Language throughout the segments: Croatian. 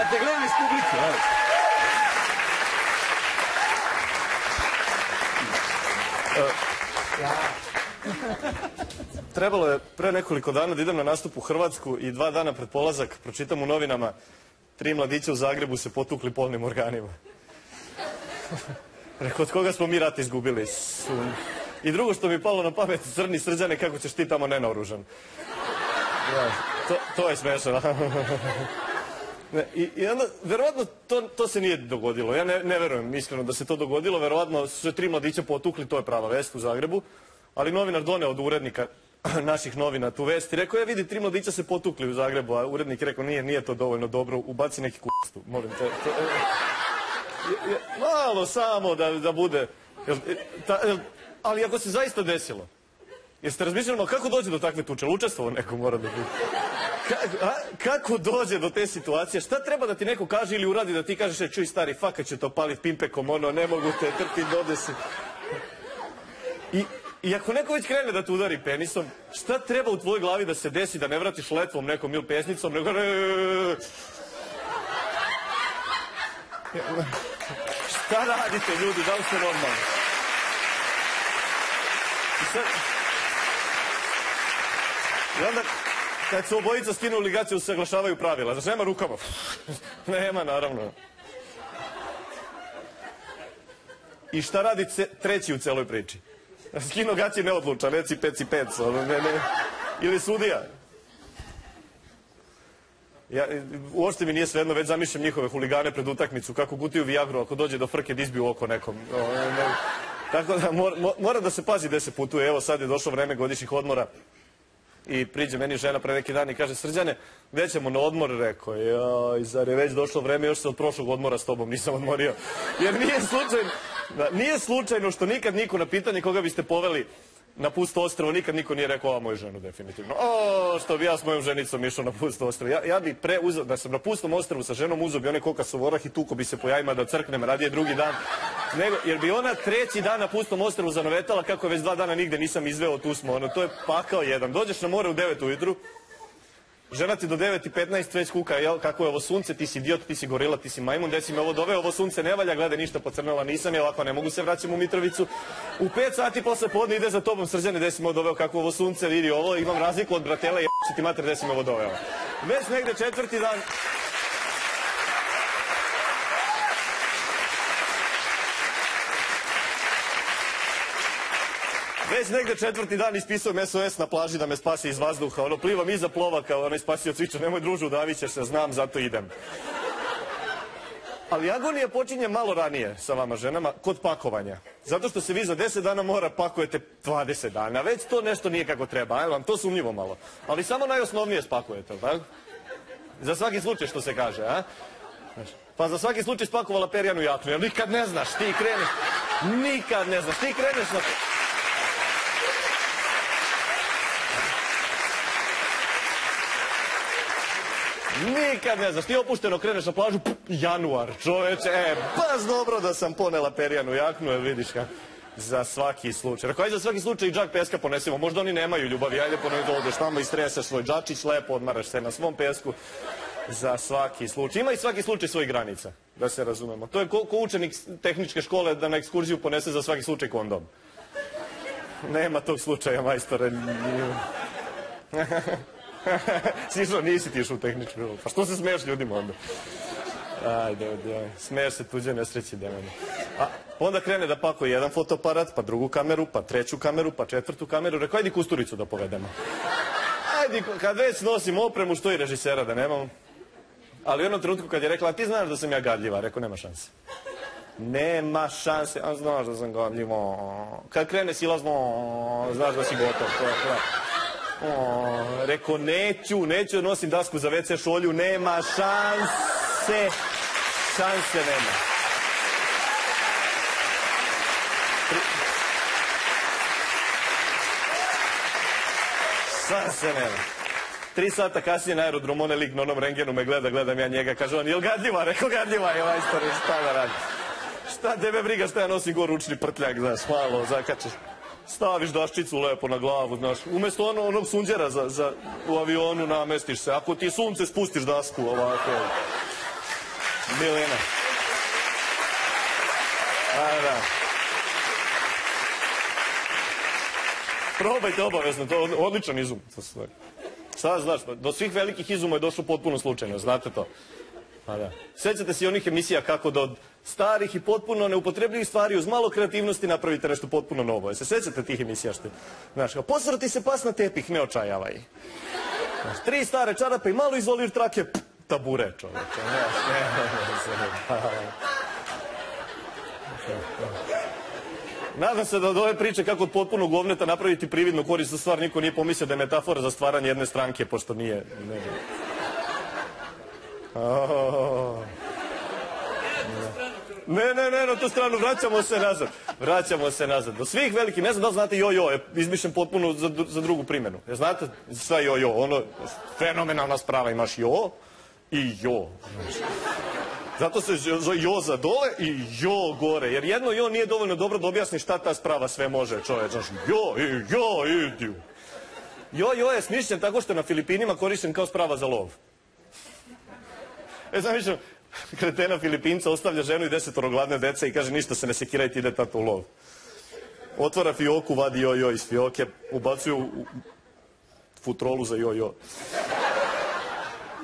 Da te gledam iz publike, evo. Trebalo je pre nekoliko dana da idem na nastup u Hrvatsku i dva dana pred polazak pročitam u novinama tri mladića u Zagrebu se potukli polnim organima. Rekao, od koga smo mi rat izgubili? I drugo što mi je palo na pamet, crni srđane, kako ćeš ti tamo nenaoružan? Ja, to, to je smešno. I, I onda, verovatno, to, se nije dogodilo. Ja ne, ne verujem iskreno da se to dogodilo. Verovatno su se tri mladića potukli, to je prava vest u Zagrebu. Ali novinar doneo od urednika naših novina tu vest i rekao, ja vidi, tri mladića se potukli u Zagrebu, a urednik je rekao, nije, nije to dovoljno dobro, ubaci neki kustu, molim te. E, malo samo da, bude. E, ali ako se zaista desilo, jeste razmišljali malo kako dođe do takve tuče? Učestvovao neko mora da bude. Kako dođe do te situacije? Šta treba da ti neko kaže ili uradi da ti kažeš, e, čuj stari, fakat će to palit pimpekom, ono, ne mogu te trpiti, dode se. I, I ako neko već krene da te udari penisom, šta treba u tvojoj glavi da se desi da ne vratiš letvom nekom ili pesnicom, nego... Šta radite ljudi, da li ste normalni? I sad... I onda, kad su obojica skinu ligaciju, saglašavaju pravila. Znači, nema rukama. nema, naravno. I šta radi treći u celoj priči? Skino gaći neodlučan, reci peci pec, ono, ne, ne. Ili sudija. Ja, mi nije svejedno, već zamišljam njihove huligane pred utakmicu, kako gutiju Viagru ako dođe do frke da izbiju oko nekom. O, ne, ne. Tako da mora, mo- mora da se pazi gde se putuje. Evo sad je došlo vreme godišnjih odmora i priđe meni žena pre neki dan i kaže Srđane, gde ćemo na odmor? Rekao, joj, zar je već došlo vreme, još se od prošlog odmora s tobom nisam odmorio. Jer nije slučajno, nije slučajno što nikad niko na pitanje koga biste poveli na pusto ostrvo, nikad niko nije rekao, a moju ženu definitivno. O, što bi ja s mojom ženicom išao na pusto ostrvo. Ja, ja bi pre uzeo, da sam na pustom ostrvu sa ženom uzeo bi one kokasov orah i tuko bi se po jajima da crknem radije drugi dan. Nego, jer bi ona treći dan na pustom ostrvu zanovetala kako je već dva dana nigde nisam izveo, tu smo, ono, to je pakao jedan. Dođeš na more u 9 ujutru, Žena ti do 9.15 već kuka, jel, kako je ovo sunce, ti si idiot, ti si gorila, ti si majmun, gde si me ovo doveo, ovo sunce ne valja, gledaj, ništa pocrnela nisam, jel, ako ne mogu se vraćam u Mitrovicu. U 5 sati posle podne ide za tobom srđane, gde si me ovo doveo, kako ovo sunce, vidi ovo, imam razliku od bratela, jel, ti mater, gde si me ovo doveo. Već negde četvrti dan, Već negde četvrti dan ispisujem SOS na plaži da me spasi iz vazduha. Ono, plivam iza plova kao onaj spasio cviča. Nemoj družu, davit ćeš se, znam, zato idem. Ali agonija počinje malo ranije sa vama ženama, kod pakovanja. Zato što se vi za 10 dana mora pakujete 20 dana. Već to nešto nije kako treba, ajde vam to sumnjivo malo. Ali samo najosnovnije spakujete, tako? Za svaki slučaj što se kaže, a? Pa za svaki slučaj spakovala perjanu jaknu, jer nikad ne znaš, ti kreneš, nikad ne znaš, ti kreneš na... Nikad ne znaš, ti opušteno kreneš na plažu, januar, čoveče, e, baš dobro da sam ponela perjanu jaknu, jer vidiš kako. Za svaki slučaj. Rekao, ajde za svaki slučaj i džak peska ponesemo. Možda oni nemaju ljubavi, ajde ponovno odeš tamo i streseš svoj džačić, lepo odmaraš se na svom pesku. Za svaki slučaj. Ima i svaki slučaj svojih granica, da se razumemo. To je ko, ko učenik tehničke škole da na ekskurziju ponese za svaki slučaj kondom. Nema tog slučaja, majstore. Sišao, nisi ti u tehničku. Pa što se smeješ ljudima onda? Ajde, ajde, smeješ se tuđe nesreći demene. A onda krene da pakuje jedan fotoaparat, pa drugu kameru, pa treću kameru, pa četvrtu kameru. Rekao, ajde kusturicu da povedemo. Ajde, kad već nosim opremu, što i režisera da nemam. Ali u jednom trenutku kad je rekla, ti znaš da sam ja gadljiva, rekao, nema šanse. Nema šanse, a znaš da sam gadljiva. Kad krene silazno, znaš da si gotov. To. O, rekao, neću, neću da nosim dasku za WC šolju, nema šanse. Šanse nema. Šanse nema. Tri sata kasnije na aerodromu, onaj lik na onom rengenu me gleda, gledam ja njega, kaže on, jel gadljiva? Rekao, gadljiva je, majstore, šta da radi? Šta tebe briga, šta ja nosim go ručni prtljak, znaš, malo, zakačeš. Staviš daščicu lepo na glavu, znaš. Umesto ono, onog sunđera u avionu namestiš se. Ako ti sunce, spustiš dasku ovako. Milena. A, da. Probajte obavezno, to je odličan izum. To. Šta znaš, pa do svih velikih izuma je došlo potpuno slučajno, znate to? Sjećate se i onih emisija kako da starih i potpuno neupotrebljivih stvari uz malo kreativnosti napravite nešto potpuno novo. Se sjećate tih emisija što? Znaš, kao posrati se pas na tepih, ne očajavaj. Znaš, tri stare čarape i malo izolir trake, pff, tabure čoveče. Nadam se da od ove priče kako od potpunog govneta napraviti prividnu korisnu stvar niko nije pomislio da je metafora za stvaranje jedne stranke, pošto nije. Ne, ne, ne, ne, na tu stranu, vraćamo se nazad. Vraćamo se nazad. Do svih velikih, ne znam da li znate jo-jo, je izmišljen potpuno za, za drugu primjenu. Jer znate, sve jo-jo, ono, fenomenalna sprava, imaš jo i jo. Zato se jo za dole i jo gore. Jer jedno jo nije dovoljno dobro da objasni šta ta sprava sve može čovječ. Znaš, jo i jo idiju. Jo, jo je smišljen tako što je na Filipinima korišten kao sprava za lov. E, zamišljam, kretena Filipinca ostavlja ženu i desetoro gladne dece i kaže ništa se ne sekirajte, ide tato u lov. Otvara fioku, vadi jo, jo iz fioke, ubacuju u futrolu za jo, jo.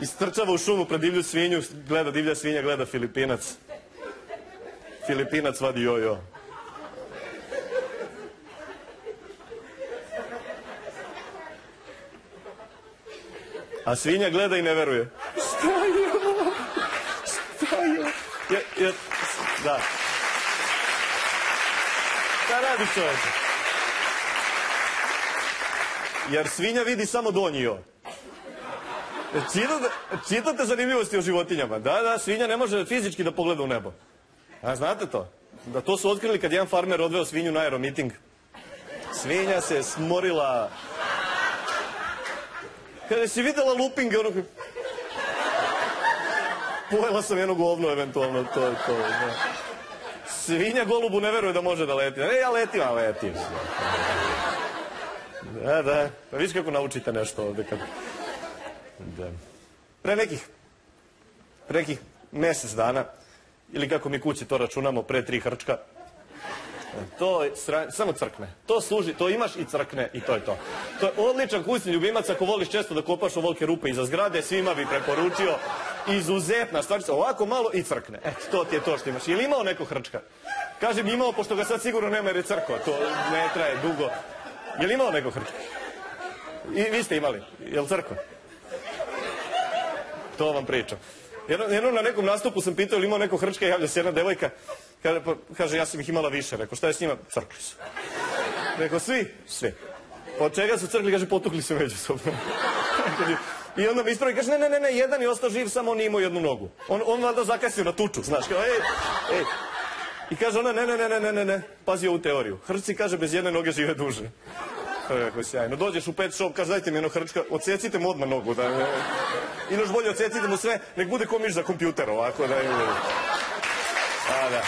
Istrčava u šumu pred divlju svinju, gleda divlja svinja, gleda Filipinac. Filipinac vadi jojo. A svinja gleda i ne veruje. Šta je ovo? Šta je ovo? Je, je, da. Šta radi čovječe? Jer svinja vidi samo donji jo. Čitate, čitate zanimljivosti o životinjama. Da, da, svinja ne može fizički da pogleda u nebo. A znate to? Da to su otkrili kad jedan farmer odveo svinju na aeromiting. Svinja se smorila. Kada si videla lupinge, ono... Pojela sam jedno govno, eventualno, to je to. Svinja golubu ne veruje da može da leti. Ne, ja letim, a letim. Da, da. Pa viš kako naučite nešto ovde kad... Da. Pre nekih, pre nekih mjesec dana, ili kako mi kući to računamo, pre tri hrčka, to je samo crkne. To služi, to imaš i crkne i to je to. To je odličan kućni ljubimac ako voliš često da kopaš ovolike rupe iza zgrade, svima bi preporučio. Izuzetna stvar, ovako malo i crkne. Eto, to ti je to što imaš. Je li imao neko hrčka? Kažem imao, pošto ga sad sigurno nema jer je crkva. To ne traje dugo. Je li imao neko hrčka? I vi ste imali. Je li crkva? To vam pričam. Jedno, jedno na nekom nastupu sam pitao ili imao neko hrčka, javlja se jedna devojka, kaže, ja sam ih imala više. Rekao, šta je s njima? Crkli su. Rekao, svi? Svi. Od čega su crkli? Kaže, potukli se međusobno. I onda mi ispravi, kaže, ne, ne, ne, ne, jedan je ostao živ, samo on imao jednu nogu. On, on valjda zakasio na tuču, znaš, kao, ej, ej. I kaže ona, ne, ne, ne, ne, ne, ne, ne, pazi ovu teoriju. Hrčci, kaže, bez jedne noge žive duže. Kako sjajno. Dođeš u pet shop, kaže, dajte mi jedno hrčka, odsjecite mu odmah nogu. Da, ne, I još bolje odsjecite mu sve, nek bude ko miš za kompjuter ovako. Da, je, a, da.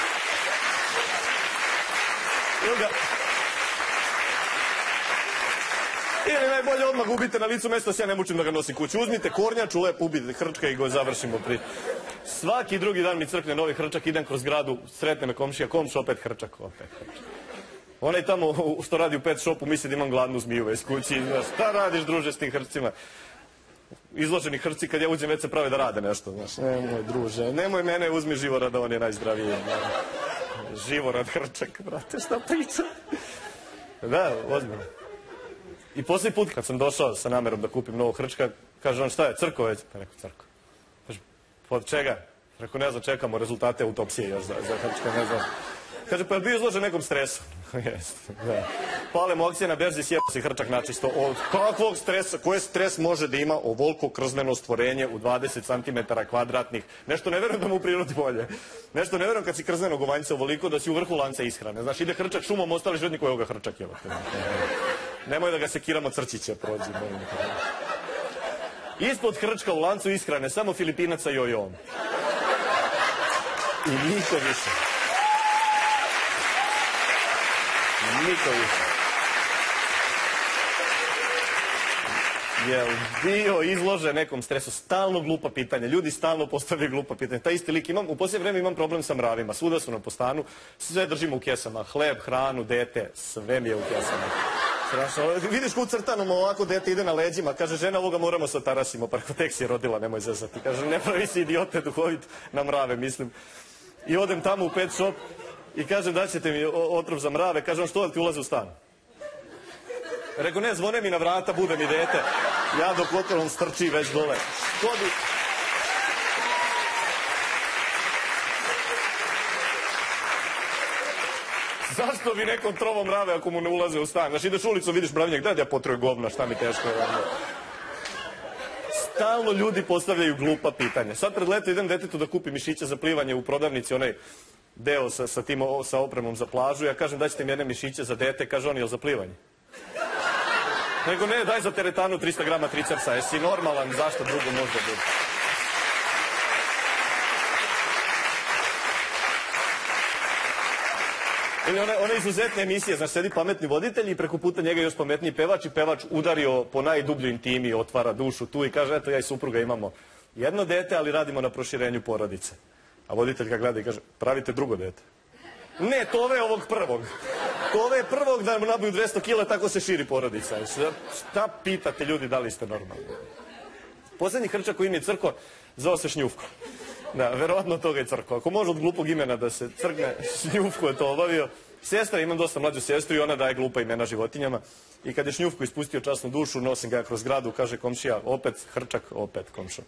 Ili ga... Najbolje odmah ubite na licu mesta, ja ne mučim da ga nosim kući. Uzmite kornjaču, lepo ubite hrčka i go završimo pri... Svaki drugi dan mi crkne novi hrčak, idem kroz gradu, sretne me komšija, komš, opet hrčak, opet. Onaj tamo što radi u pet shopu misli da imam gladnu zmiju već kući. Šta radiš druže s tim hrcima? Izloženi hrci kad ja uđem već se prave da rade nešto. Znaš, nemoj druže, nemoj mene, uzmi Živorad, on je najzdraviji. Živorad hrčak, brate, šta priča? Da, ozbiljno. I posljednji put kad sam došao sa namerom da kupim novog hrčka, kaže on šta je, crko već? Pa rekao, crko. Kaže, od čega? Rekao, ne znam, čekamo rezultate autopsije još za, za hrčka, ne znam. Kaže, pa je bio izložen nekom stresu? Jeste, da. Pale mu akcije na berzi, sjepa se hrčak načisto. Od kakvog stresa, koji stres može da ima ovoliko krzneno stvorenje u 20 cm kvadratnih? Nešto ne verujem da mu u prirodi bolje. Nešto ne verujem kad si krzneno govanjca ovoliko da si u vrhu lanca ishrane. Znaš, ide hrčak šumom, ostali žrednik evo ga hrčak, te. Nemoj da ga sekiramo crčiće, prođi. Ispod hrčka u lancu ishrane, samo Filipinaca jojom. I niko više. Niko više. je bio izložen nekom stresu, stalno glupa pitanja, ljudi stalno postavljaju glupa pitanja. Taj isti lik imam, u posljednje vrijeme imam problem sa mravima, svuda su nam po stanu, sve držimo u kesama, hleb, hranu, dete, sve mi je u kesama. Strašno, vidiš ku crtanom ovako dete ide na leđima, kaže žena ovoga moramo sa tarasimo, pa rekao tek si je rodila, nemoj zezati. Kaže ne pravi si idiote duhovit na mrave, mislim. I odem tamo u pet shop i kažem da ćete mi otrov za mrave, kaže on što da ti ulazi u stan. Rekao, ne, zvone mi na vrata, bude mi dete. Ja dok on strči već dole. Što. Zašto bi nekom trovom mrave ako mu ne ulaze u stan? Znaš, ideš ulicu, vidiš mravnjak, daj da ja potroje govna, šta mi teško je. Stalno ljudi postavljaju glupa pitanja. Sad pred leto idem detetu da kupi mišića za plivanje u prodavnici, onaj deo sa, sa, tim, sa opremom za plažu. Ja kažem, daćete mi jedne mišiće za dete, kaže on, je za plivanje? Nego ne, daj za teretanu 300 grama tricepsa, jesi normalan, zašto drugo možda bude? Ili one, izuzetne emisije, znaš, sedi pametni voditelj i preko puta njega još pametniji pevač i pevač udario po najdubljoj intimi, otvara dušu tu i kaže, eto ja i supruga imamo jedno dete, ali radimo na proširenju porodice. A voditelj ga gleda i kaže, pravite drugo dete. Ne, to je ovog prvog. To je prvog da nabiju 200 kila, tako se širi porodica. Šta pitate ljudi, da li ste normalni? Posljednji hrčak koji im je crko, zvao se Šnjufko. Da, verovatno toga je crko. Ako može od glupog imena da se crkne, Šnjufko je to obavio. Sestra, imam dosta mlađu sestru i ona daje glupa imena životinjama. I kad je Šnjufko ispustio časnu dušu, nosim ga kroz gradu, kaže komšija, opet hrčak, opet komšo.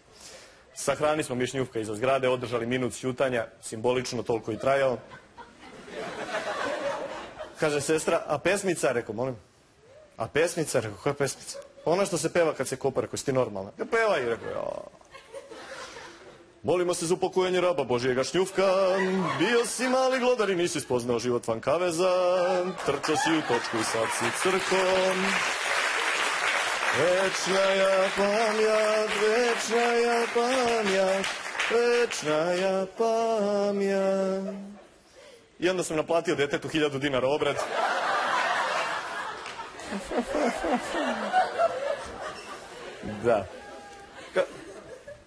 Sahrani smo mi Šnjufka iza zgrade, održali minut šutanja, simbolično toliko i trajao. Kaže sestra, a pesmica? Rekao, molim. A pesmica? Rekao, koja pesmica? Ona što se peva kad se kopa, rekao, si ti normalna? Ja pevaj, rekao, ja. Molimo se za upokojenje raba Božijega šnjufka, bio si mali glodar i nisi spoznao život van kaveza, trčao si u točku i sad si crkom. Večna ja pamjat, večna ja pamjat, večna ja pamjat. I onda sam naplatio detetu hiljadu dinara obrat. Da.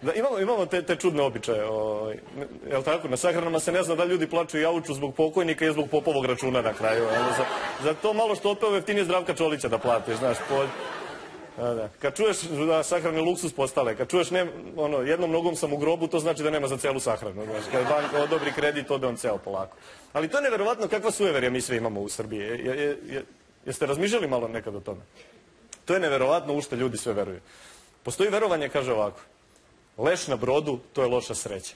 Da imamo, imamo te, te čudne običaje. Ovaj, jel tako? Na sahranama se ne zna da ljudi plaću jauču zbog pokojnika i zbog popovog računa na kraju. Za, za to malo što otpeo jeftinije Zdravka Čolića da platiš, znaš. Po, da, da. Kad čuješ da sahrane luksus postale, kad čuješ ne, ono, jednom nogom sam u grobu, to znači da nema za celu sahranu. Znaš. Kad banka odobri kredit, ode on ceo polako. Ali to je neverovatno kakva sujeverja mi sve imamo u Srbiji. Je, je, je, jeste razmišljali malo nekad o tome? To je neverovatno u što ljudi sve veruju. Postoji verovanje, kaže ovako. Leš na brodu, to je loša sreća.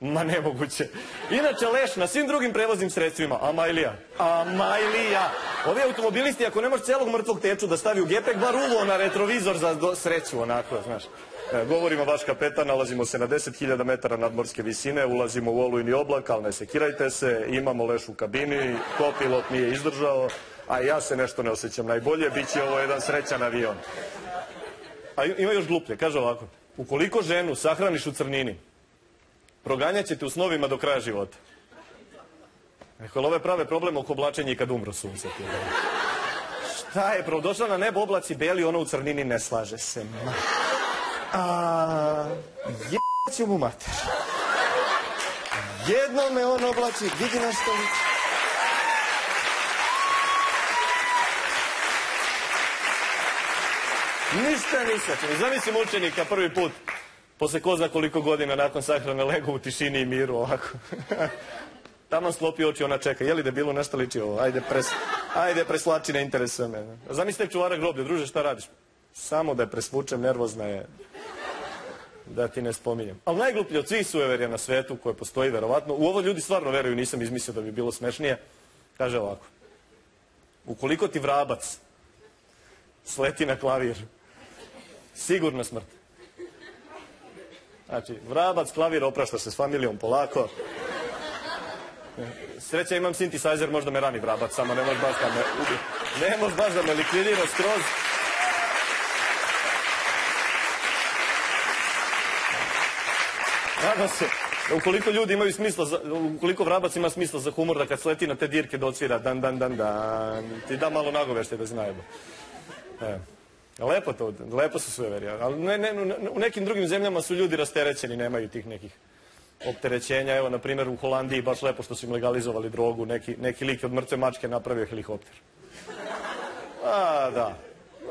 Ma nemoguće. Inače leš na svim drugim prevoznim sredstvima. Amajlija. Amajlija. Ovi automobilisti, ako nemaš celog mrtvog teču da stavi u gepek, bar uvo na retrovizor za sreću, onako, znaš. E, govorimo vaš kapetan, nalazimo se na 10.000 metara nadmorske visine, ulazimo u olujni oblak, ali ne sekirajte se, imamo leš u kabini, kopilot nije izdržao, a ja se nešto ne osjećam najbolje, bit će ovo jedan srećan avion. A ima još gluplje, kaže ovako, ukoliko ženu sahraniš u crnini, proganjat ćete u snovima do kraja života. Rekao, ove prave problem oko oblačenja i kad umro sunce. Šta je, prvo došla na nebo oblaci beli, ono u crnini ne slaže se. Ma. A, mu mater. Jedno me on oblači, vidi na stolicu. Ništa nisam. Zamislim učenika prvi put posle ko zna koliko godina nakon sahrane lego u tišini i miru ovako. Tamo sklopi oči, ona čeka. Je li da bilo nešto liči ovo? Ajde, pres, ajde preslači, ne interesuje me. Zamislite čuvara groblja, druže, šta radiš? Samo da je presvučem, nervozna je. Da ti ne spominjem. Ali najgluplji od svih sueverja na svetu koje postoji, verovatno, u ovo ljudi stvarno veruju, nisam izmislio da bi bilo smešnije, kaže ovako. Ukoliko ti vrabac sleti na klavir, sigurna smrt. Znači, vrabac, klavir, oprašta se s familijom polako. Sreća imam synthesizer, možda me rani vrabac, samo ne može baš da me ubi. Ne može baš da me likvidira skroz. Nadam se, ukoliko ljudi imaju smisla, ukoliko vrabac ima smisla za humor, da kad sleti na te dirke docvira dan, dan, dan, dan, ti da malo nagovešte da znajemo. E. Lepo to, lepo su sve veri, ali u nekim drugim zemljama su ljudi rasterećeni, nemaju tih nekih opterećenja. Evo, na primjer, u Holandiji baš lepo što su im legalizovali drogu, neki, lik od mrtve mačke napravio helikopter. A, da.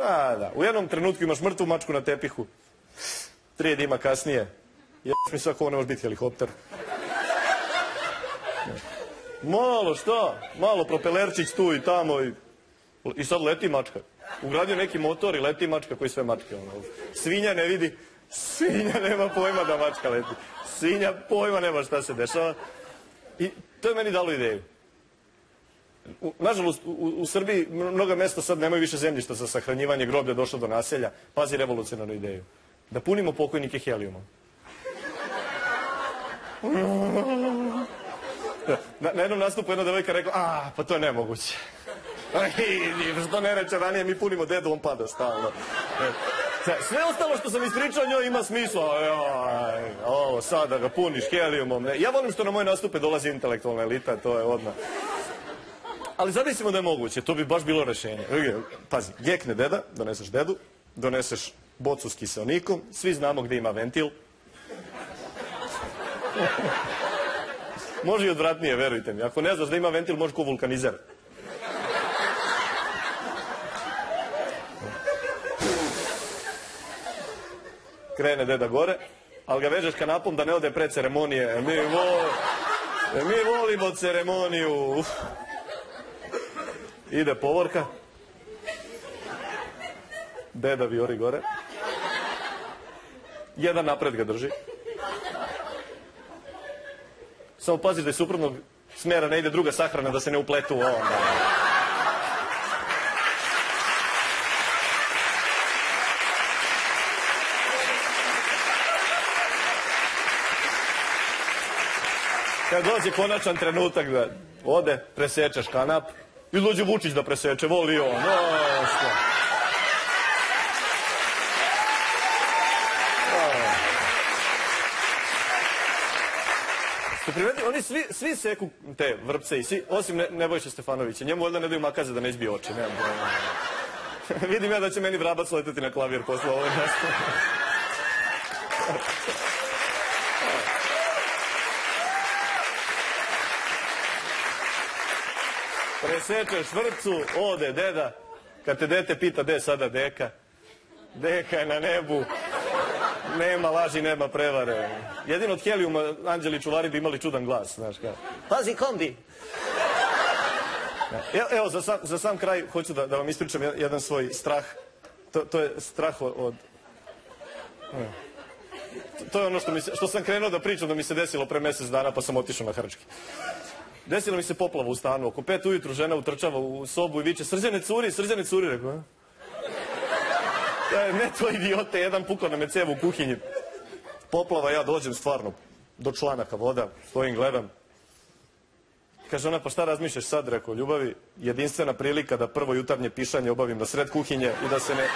A, da. U jednom trenutku imaš mrtvu mačku na tepihu. Tri dima kasnije. Ješ mi svako ovo ne može biti helikopter. Malo šta? Malo propelerčić tu i tamo i, i sad leti mačka. Ugradio neki motor i leti mačka koji sve mačke. Ono. Svinja ne vidi, svinja nema pojma da mačka leti. Svinja pojma nema šta se dešava. I to je meni dalo ideju. nažalost, u, Srbiji mnoga mesta sad nemaju više zemljišta za sahranjivanje groblja, došlo do naselja. Pazi revolucionarnu ideju. Da punimo pokojnike helijumom. Na, na jednom nastupu jedna devojka rekla, a, pa to je nemoguće. Što ne reče ranije, mi punimo dedu, on pada stalno. E, sve ostalo što sam ispričao njoj ima smisla. ovo, sada ga puniš helijumom. Ja volim što na moje nastupe dolazi intelektualna elita, to je odmah. Ali zamislimo da je moguće, to bi baš bilo rešenje. Pazi, gjekne deda, doneseš dedu, doneseš bocu s kiselnikom, svi znamo gdje ima ventil. Može i odvratnije, verujte mi. Ako ne znaš da ima ventil, može ko vulkanizer. Krene deda gore, ali ga vežeš kanapom da ne ode pred ceremonije. Mi, mi volimo ceremoniju. Ide povorka. Deda viori gore. Jedan napred ga drži. Samo pazi da je suprotnog smjera ne ide druga sahrana da se ne upletu u Kad dođe konačan trenutak da ode, presečeš kanap i dođe Vučić da preseče, voli on. Ste primeti, oni svi, svi seku te vrpce i svi, osim ne, Nebojša Stefanovića. Njemu valjda ne daju makaze da ne izbije oči. Nemam Vidim ja da će meni vrabac leteti na klavir posle ovog nastupa. Presečeš vrpcu, ode deda. Kad te dete pita gde sada deka, deka je na nebu nema laži, nema prevare. Jedino od helijuma anđeli čuvari bi imali čudan glas, znaš kao. Pazi kombi! Evo, za, sam, kraj hoću da, vam ispričam jedan svoj strah. To, je strah od... To je ono što, mi što sam krenuo da pričam da mi se desilo pre mjesec dana pa sam otišao na Hrčki. Desilo mi se poplava u stanu. Oko pet ujutru žena utrčava u sobu i viče srđane curi, srđane curi, rekao. E, ne to idiote, jedan pukao na mecevu u kuhinji. Poplava, ja dođem stvarno do članaka voda, stojim, gledam. Kaže ona, pa šta razmišljaš sad, rekao, ljubavi, jedinstvena prilika da prvo jutarnje pišanje obavim na sred kuhinje i da se ne,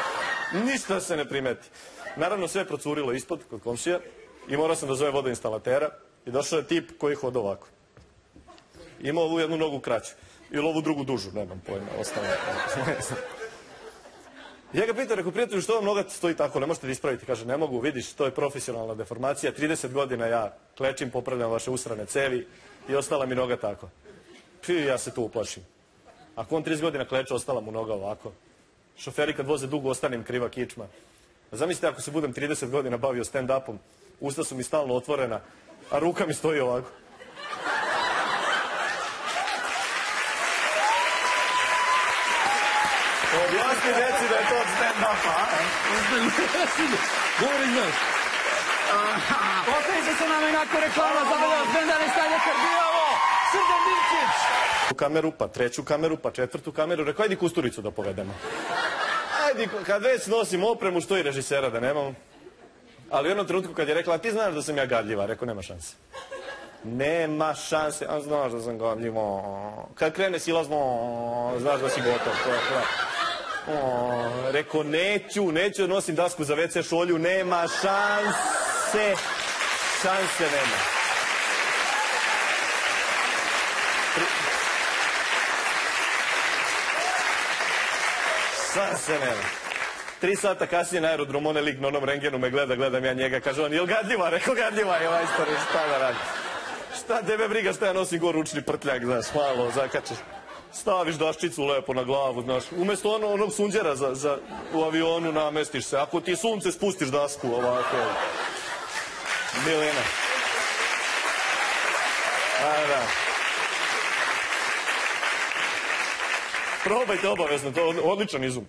ništa se ne primeti. Naravno, sve je procurilo ispod, kod komšija, i morao sam da zove vodoinstalatera i došao je tip koji hoda ovako. Imao ovu jednu nogu kraću ili ovu drugu dužu, nemam pojma, ostalo. Ja ga pitam, rekao, prijatelju, što vam noga stoji tako, ne možete da ispraviti? Kaže, ne mogu, vidiš, to je profesionalna deformacija, 30 godina ja klečim, popravljam vaše usrane cevi i ostala mi noga tako. Pi, ja se tu uplašim. Ako on 30 godina kleče, ostala mu noga ovako. Šoferi kad voze dugo, ostanem kriva kičma. Zamislite ako se budem 30 godina bavio stand-upom, usta su mi stalno otvorena, a ruka mi stoji ovako. Objasni deci da je to od stand-upa, Govori znaš. Se nam i nakon reklama za bolje odbrendane stanje Karbijavo. Dinčić. U kameru, pa treću kameru, pa četvrtu kameru. Rekao, ajdi kusturicu da povedemo. Ajdi, kad već nosim opremu, što i režisera da nemamo. Ali u jednom trenutku kad je rekla, ti znaš da sam ja gadljiva, rekao, nema šanse. Nema šanse, a znaš da sam gadljiva. Kad krene silazno, znaš da si gotov. To je, o, rekao, neću, neću nosim dasku za WC šolju, nema šanse. Šanse nema. Šanse nema. Tri sata kasnije na aerodromu, onaj lik na onom rengenu me gleda, gledam ja njega, kaže on, jel gadljiva? Rekao, gadljiva je ovaj stari, šta da radi? Šta tebe briga šta ja nosim go ručni prtljak, znaš, malo zakačeš. Staviš daščicu lepo na glavu, znaš. Umesto ono, onog sunđera u avionu namestiš se. Ako ti sunce, spustiš dasku ovako. Milina. A, da. Probajte obavezno, to je odličan izum.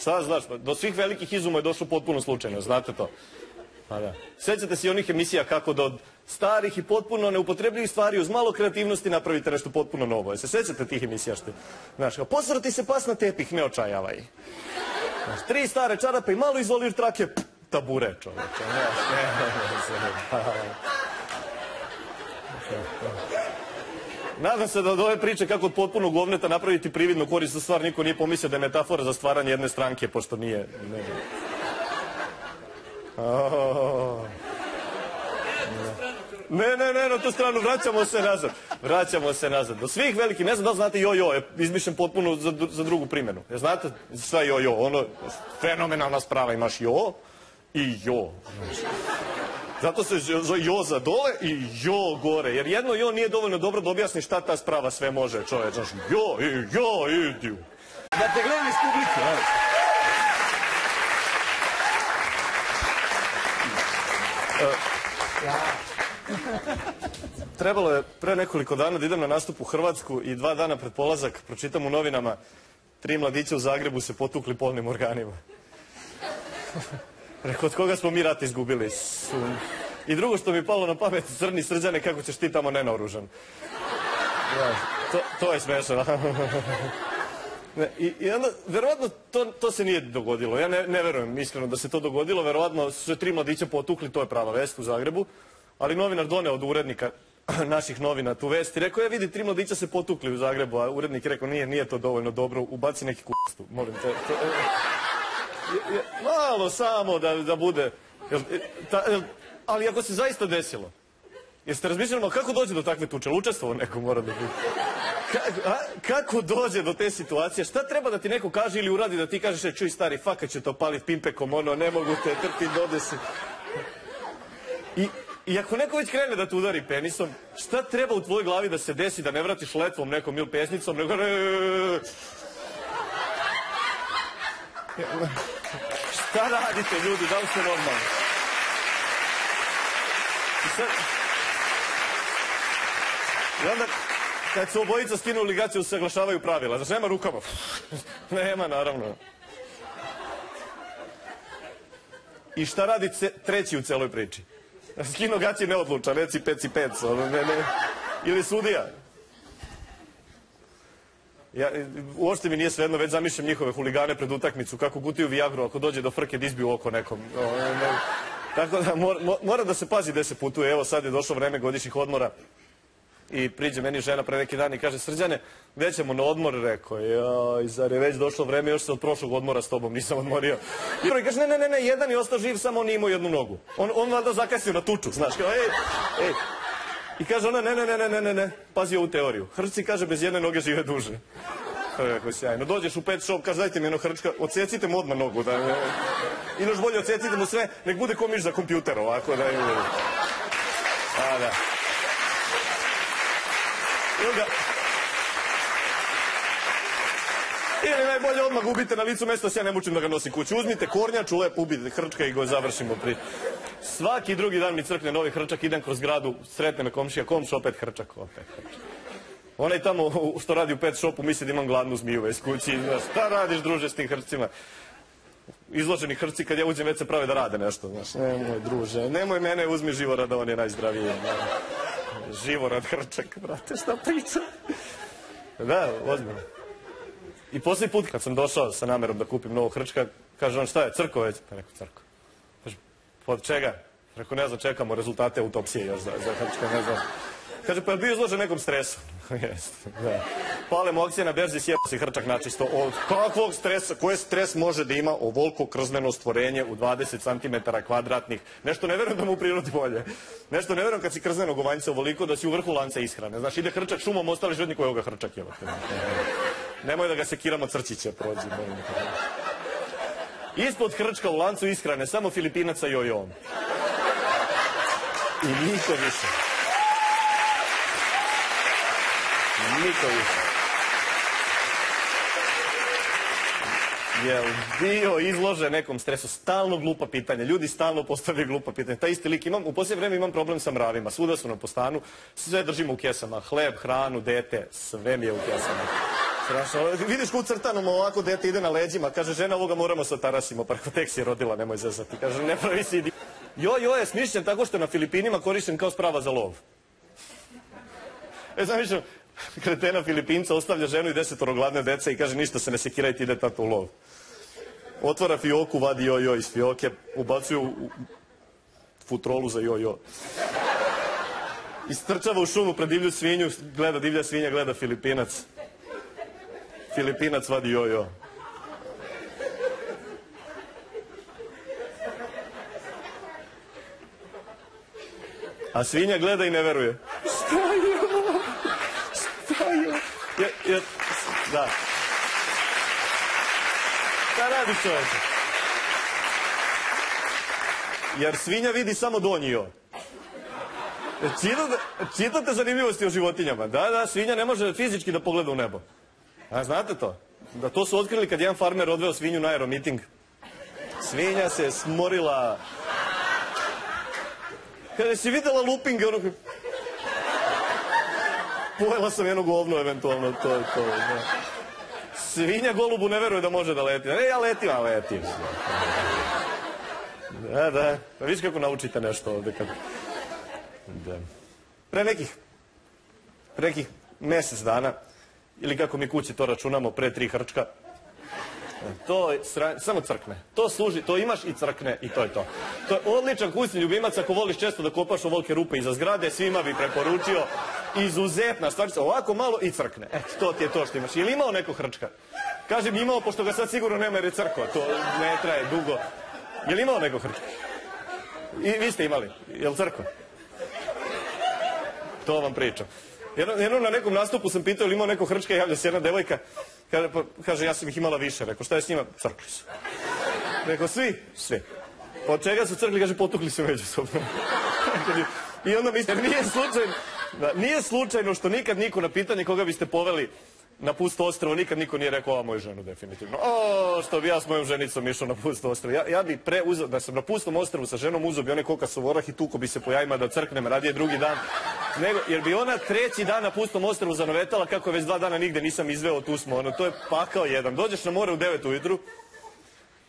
Šta znaš, pa do svih velikih izuma je došlo potpuno slučajno, znate to? Pa. Sjećate se onih emisija kako da od starih i potpuno neupotrebljivih stvari uz malo kreativnosti napravite nešto potpuno novo. Jel se sjećate tih emisija što? Znaš, kao posrati se pas na tepih, ne očajavaj. Tri stare čarape i malo izolir trake, pff, tabure čoveče. Nadam se da od ove priče kako od potpunog govneta napraviti prividno korisnu stvar niko nije pomislio da je metafora za stvaranje jedne stranke, pošto nije. Ne, ne, ne, na tu stranu, vraćamo se nazad. Vraćamo se nazad. Do svih velikih, ne znam da li znate jo-jo, je izmišljen potpuno za, za drugu primjenu. Jer znate, je jo-jo, ono, fenomenalna sprava, imaš jo i jo. Zato se jo za dole i jo gore. Jer jedno jo nije dovoljno dobro da objasni šta ta sprava sve može. Znaš, jo i jo idi. Da te gledam iz publike. Trebalo je pre nekoliko dana da idem na nastup u Hrvatsku i dva dana pred polazak pročitam u novinama tri mladića u Zagrebu se potukli polnim organima. Rekao, od koga smo mi rat izgubili? I drugo što mi palo na pamet, crni srđane, kako ćeš ti tamo nenaoružan? To, to je smešno. Ne, i, onda, verovatno, to, to se nije dogodilo. Ja ne, ne verujem iskreno da se to dogodilo. Verovatno su se tri mladića potukli, to je prava vest u Zagrebu. Ali novinar doneo od urednika naših novina tu vest i rekao, ja vidi, tri mladića se potukli u Zagrebu, a urednik je rekao, nije, nije to dovoljno dobro, ubaci neki kustu, molim te. To, malo samo da, da bude. E, ali ako se zaista desilo, jeste razmišljali malo kako dođe do takve tuče? Jel Učestvovao neko mora da bude. Kako, kako dođe do te situacije? Šta treba da ti neko kaže ili uradi da ti kažeš, e, čuj stari, fakat će to palit pimpekom, ono, ne mogu te trpiti, dode se. I, I ako neko već krene da te udari penisom, šta treba u tvojoj glavi da se desi da ne vratiš letvom nekom ili pesnicom, nego ne, Šta radite ljudi, da li ste normalni? I sad... I onda, kad su obojica skinu ligaciju, saglašavaju pravila. Znači, nema rukama. nema, naravno. I šta radi treći u celoj priči? Skino gaći neodlučan, reci pec i pec. ono, Ne, ne. Ili sudija. Ja, mi nije svejedno, već zamišljam njihove huligane pred utakmicu, kako gutiju Viagru ako dođe do frke da izbiju oko nekom. O, ne. Tako da mora da se pazi gde se putuje. Evo sad je došlo vreme godišnjih odmora i priđe meni žena pre neki dan i kaže Srđane, gde ćemo na odmor? Rekao, joj, zar je već došlo vreme, još se od prošlog odmora s tobom nisam odmorio. I kaže, ne, ne, ne, ne, jedan je ostao živ, samo on imao jednu nogu. On, on valjda zakasio na tuču, znaš, kao, ej. I kaže ona, ne, ne, ne, ne, ne, ne, ne, pazi ovu teoriju. Hrci kaže, bez jedne noge žive duže. Jako sjajno. Dođeš u pet shop, kaže, dajte mi jedno hrčka, odsecite mu odmah nogu. Da, I još bolje, odsecite mu sve, nek bude ko miš za kompjuter ovako. Da, je, a, da. I onda... Ili najbolje odmah gubite na licu se ja ne mučim da ga nosim kući. Uzmite kornjaču, lepo ubite hrčka i go završimo pri... Svaki drugi dan mi crkne novi hrčak, idem kroz gradu, sretne me komšija, komš, opet hrčak, opet hrčak. Onaj tamo što radi u pet shopu misli da imam gladnu zmiju već kući. Šta radiš druže s tim hrcima? Izloženi hrci kad ja uđem već se prave da rade nešto. Znaš, nemoj druže, nemoj mene, uzmi Živorada, on je najzdraviji. Živorad hrčak, brate, šta pričam? Da, ozbiljno. I posljednji put kad sam došao sa namerom da kupim novog hrčka, kaže on šta je, crko već? Pa rekao, crko. Kaže, od čega? Rekao, ne znam, čekamo rezultate autopsije još za, za hrčka, ne znam. Kaže, pa je bio izložen nekom stresu? Jeste, da. Pale mu akcije na berzi, sjeba si hrčak načisto. Od kakvog stresa, koji stres može da ima ovoliko krzneno stvorenje u 20 cm kvadratnih? Nešto ne verujem da mu u prirodi bolje. Nešto ne verujem kad si krzneno govanjca ovoliko da si u vrhu lanca ishrane. Znaš, ide hrčak šumom, ostali žrednik evo ga hrčak je. Nemoj da ga sekiramo crčiće, prođi. Ispod hrčka u lancu ishrane, samo Filipinaca jojom. I niko više. Niko više. Jel bio izložen nekom stresu? Stalno glupa pitanja. Ljudi stalno postavljaju glupa pitanja. Taj isti lik imam, u posljednje vrijeme imam problem sa mravima. Svuda su nam po stanu, sve držimo u kesama. Hleb, hranu, dete, sve mi je u kesama. Strašno. Vidiš ku crtanom ovako dete ide na leđima. Kaže, žena ovoga moramo sa tarasimo. Pa rekao, tek si je rodila, nemoj zezati. Kaže, ne pravi si idi. Jo, jo je smišljen tako što na Filipinima korišten kao sprava za lov. E, zamišljam, kretena Filipinca ostavlja ženu i desetoro gladne dece i kaže, ništa se ne sekirajte, ide tato u lov. Otvara fioku, vadi jojo iz fioke, ubacuju u futrolu za jojo. Istrčava u šumu pred divlju svinju, gleda divlja svinja, gleda Filipinac. Filipinac vadi jojo. A svinja gleda i ne veruje. Šta je ovo? Šta je ovo? Je, je, da. Šta radi čovječe? Jer svinja vidi samo donji jo. Čitate, čitate zanimljivosti o životinjama. Da, da, svinja ne može fizički da pogleda u nebo. A znate to? Da to su otkrili kad jedan farmer odveo svinju na aeromiting. Svinja se smorila. Kada si videla lupinge, ono... Pojela sam jedno govno, eventualno, to je to. Da. Svinja golubu ne veruje da može da leti. E, ja letim, a letim. Da, da. Pa viš kako naučite nešto ovde. Kako... Da. Pre nekih, pre nekih mesec dana, ili kako mi kući to računamo, pre tri hrčka, to je sra... samo crkne. To služi, to imaš i crkne i to je to. To je odličan kućni ljubimac ako voliš često da kopaš ovolike rupe iza zgrade, svima bi preporučio. Izuzetna stvar, ovako malo i crkne. Eto, to ti je to što imaš. Je imao neko hrčka? Kažem imao, pošto ga sad sigurno nema jer je crkva. To ne traje dugo. Je imao neko hrčka? I vi ste imali. Je li crkva? To vam pričam. Jednom, na nekom nastupu sam pitao ili imao neko hrčka i javlja se jedna devojka. Kaže, ja sam ih imala više. Rekao, šta je s njima? Crkli su. Rekao, svi? Svi. Od čega su crkli? Kaže, potukli su međusobno. I onda mislim, nije slučajno, nije slučajno što nikad niko na pitanje koga biste poveli na pusto ostrvo, nikad niko nije rekao, ova moju ženu, definitivno. O, što bi ja s mojom ženicom išao na pusto ostrvo. Ja, ja bi pre uzeo, da sam na pustom ostrvu sa ženom uzeo bi one koka su vorah i tuko bi se po jajima da crknem radije drugi dan. Nego, jer bi ona treći dan na pustom ostrvu zanovetala kako je već dva dana nigde nisam izveo, tu smo, ono, to je pakao jedan. Dođeš na more u 9 ujutru,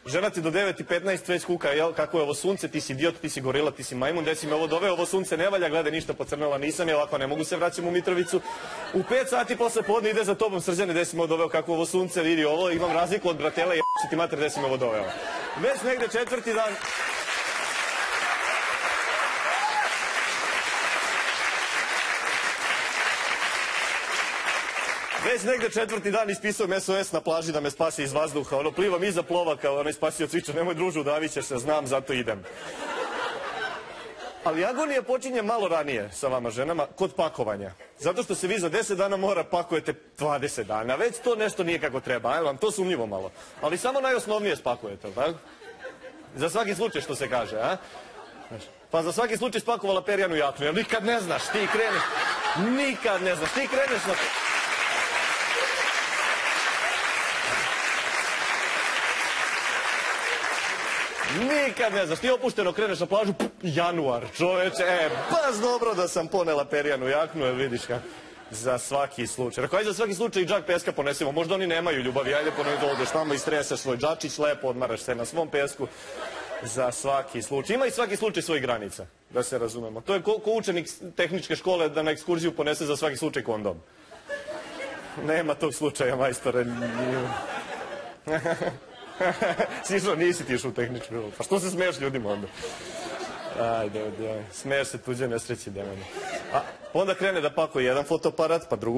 Žena ti do 9.15 već kuka, jel, kako je ovo sunce, ti si idiot, ti si gorila, ti si majmun, gde si me ovo doveo, ovo sunce ne valja, gledaj, ništa pocrnela nisam, jel, ako ne mogu se vraćam u Mitrovicu. U 5 sati posle podne ide za tobom srđane, gde si me ovo doveo, kako ovo sunce, vidi ovo, imam razliku od bratela i ti mater, gde si me ovo doveo. Već negde četvrti dan, Već negde četvrti dan ispisujem SOS na plaži da me spasi iz vazduha. Ono, plivam iza plova kao onaj spasio cviča. Nemoj družu, udavit ćeš se, znam, zato idem. Ali agonija počinje malo ranije sa vama ženama, kod pakovanja. Zato što se vi za 10 dana mora pakujete 20 dana. Već to nešto nije kako treba, ajde vam to sumnjivo malo. Ali samo najosnovnije spakujete, tako? Za svaki slučaj što se kaže, a? Pa za svaki slučaj spakovala perjanu jaknu, jer nikad ne znaš, ti kreneš, nikad ne znaš, ti kreneš na... Nikad ne znaš, ti opušteno kreneš na plažu, pup, januar, čoveče, e, baš dobro da sam ponela perjanu jaknu, jer vidiš kako. Za svaki slučaj. Rekao, za svaki slučaj i džak peska ponesemo. Možda oni nemaju ljubavi, ajde ponovno odeš tamo i streseš svoj džačić, lepo odmaraš se na svom pesku. Za svaki slučaj. Ima i svaki slučaj svojih granica, da se razumemo. To je ko, ko učenik tehničke škole da na ekskurziju ponese za svaki slučaj kondom. Nema tog slučaja, majstore. Sišao, nisi ti išao u tehničku školu. Pa što se smeješ ljudima onda? Ajde, ajde, smeješ se tuđe nesreći demene. A onda krene da pakuje jedan fotoaparat, pa drugu